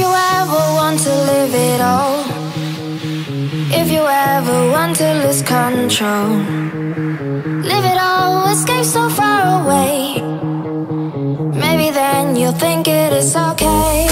you ever want to live it all, if you ever want to lose control, live it all, escape so far away. Maybe then you'll think it is okay.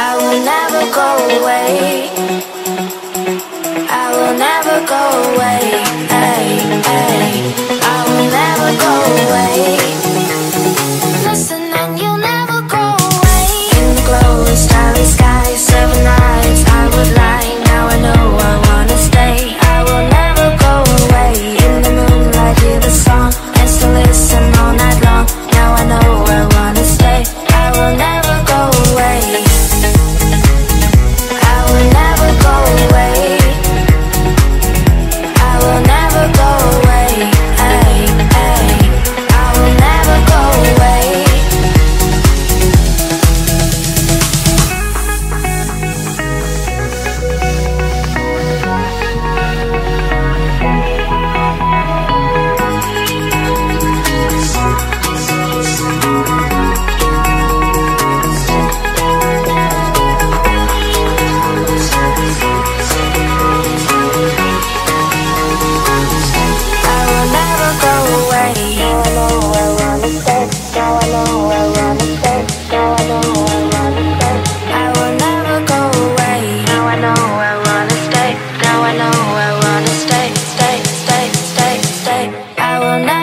I will never go away. I will never go away. will never